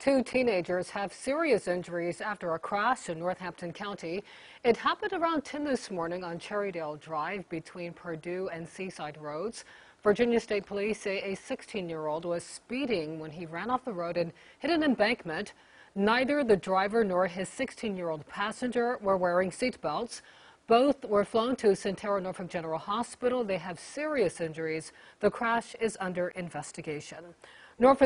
Two teenagers have serious injuries after a crash in Northampton County. It happened around 10 this morning on Cherrydale Drive between Purdue and Seaside Roads. Virginia State Police say a 16-year-old was speeding when he ran off the road and hit an embankment. Neither the driver nor his 16-year-old passenger were wearing seatbelts. Both were flown to Sentara Norfolk General Hospital. They have serious injuries. The crash is under investigation. Norfolk